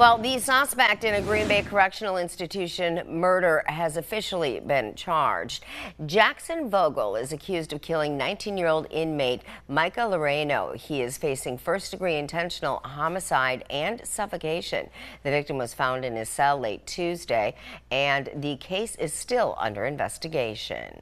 Well, the suspect in a Green Bay Correctional Institution murder has officially been charged. Jackson Vogel is accused of killing 19-year-old inmate Micah Loreno. He is facing first-degree intentional homicide and suffocation. The victim was found in his cell late Tuesday, and the case is still under investigation.